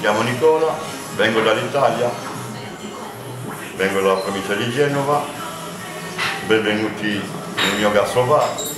chiamo Nicola, vengo dall'Italia, vengo dalla provincia di Genova, benvenuti nel mio gastrobar.